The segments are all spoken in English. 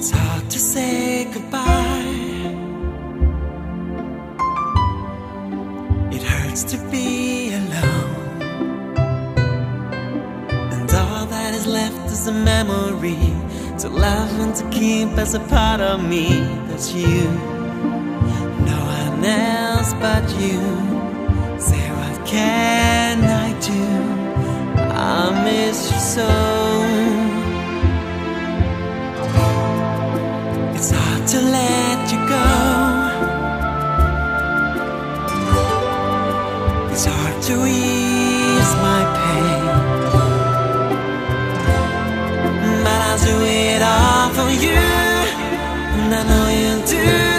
It's hard to say goodbye. It hurts to be alone. And all that is left is a memory to love and to keep as a part of me. That's you. No one else but you. Say, what can I do? I miss you so. Ease my pain. But I'll do it all for you. And I know you'll do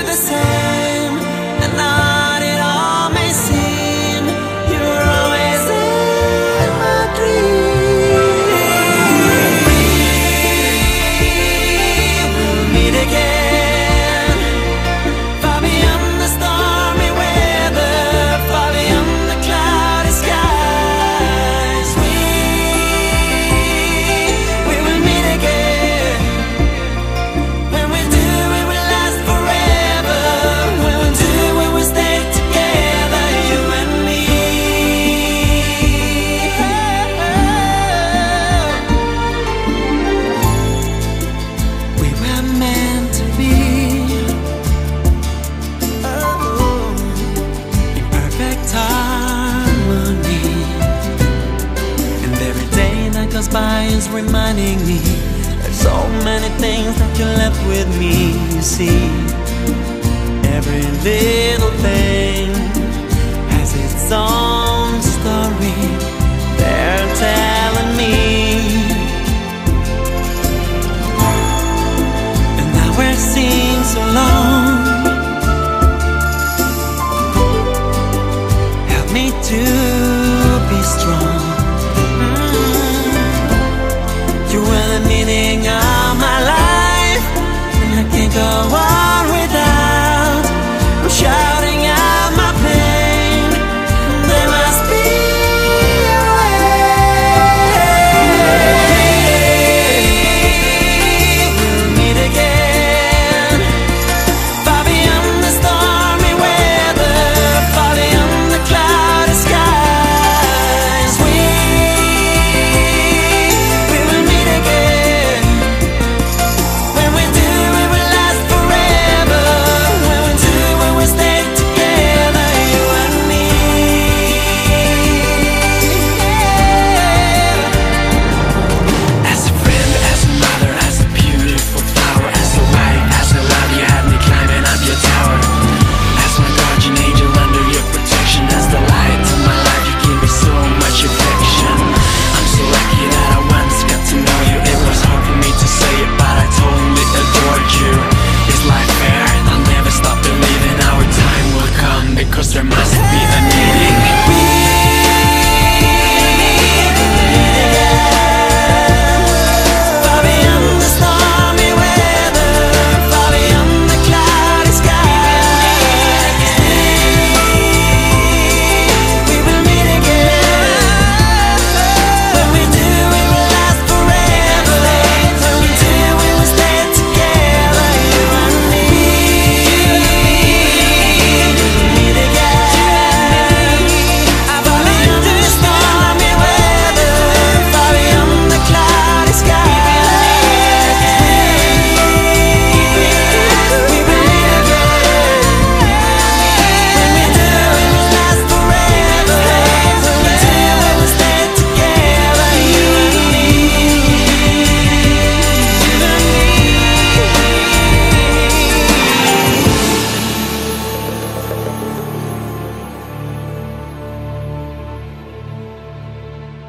by is reminding me there's so many things that you left with me. You see, every little thing has its own